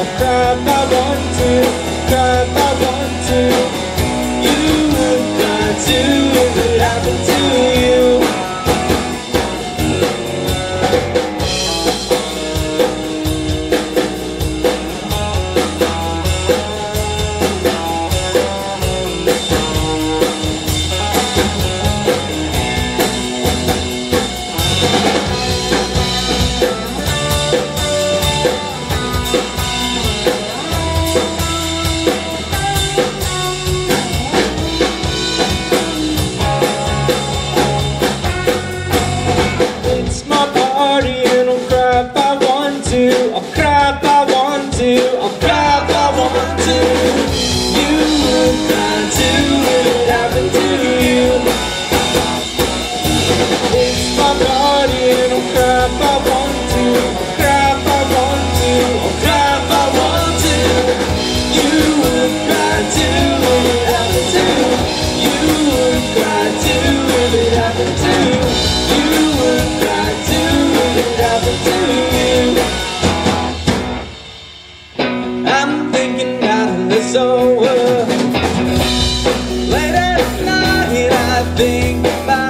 Kata one, two, You would not it night I think about